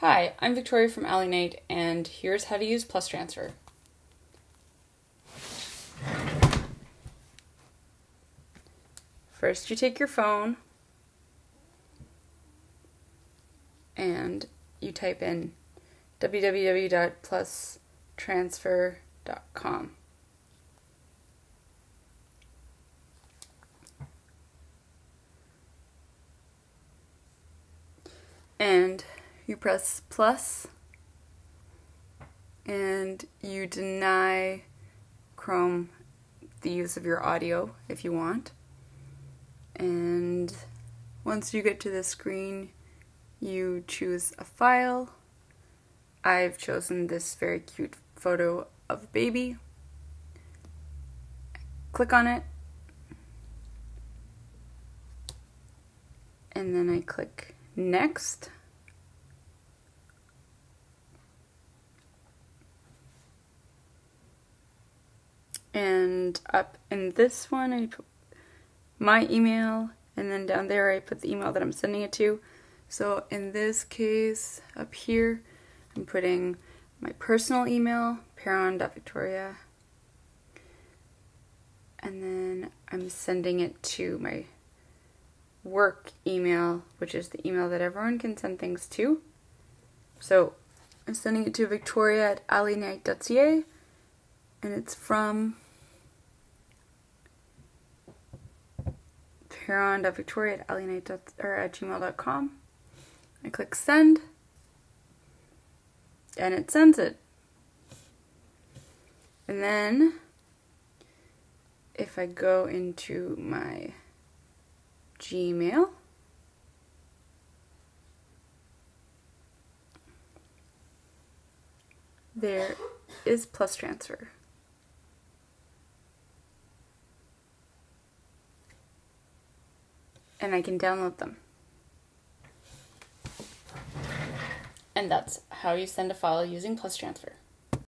Hi, I'm Victoria from Alianait, and here's how to use Plus Transfer. First, you take your phone and you type in www.plustransfer.com. And you press plus and you deny Chrome the use of your audio if you want. And once you get to the screen, you choose a file. I've chosen this very cute photo of a baby. Click on it. And then I click next. And up in this one, I put my email, and then down there, I put the email that I'm sending it to. So in this case, up here, I'm putting my personal email, peron.victoria, and then I'm sending it to my work email, which is the email that everyone can send things to. So I'm sending it to victoria at alianait.ca, and it's from peron.victoria at alianait or at gmail.com. I click send, and it sends it. And then if I go into my Gmail, there is plus transfer. And I can download them. And that's how you send a file using Plus Transfer.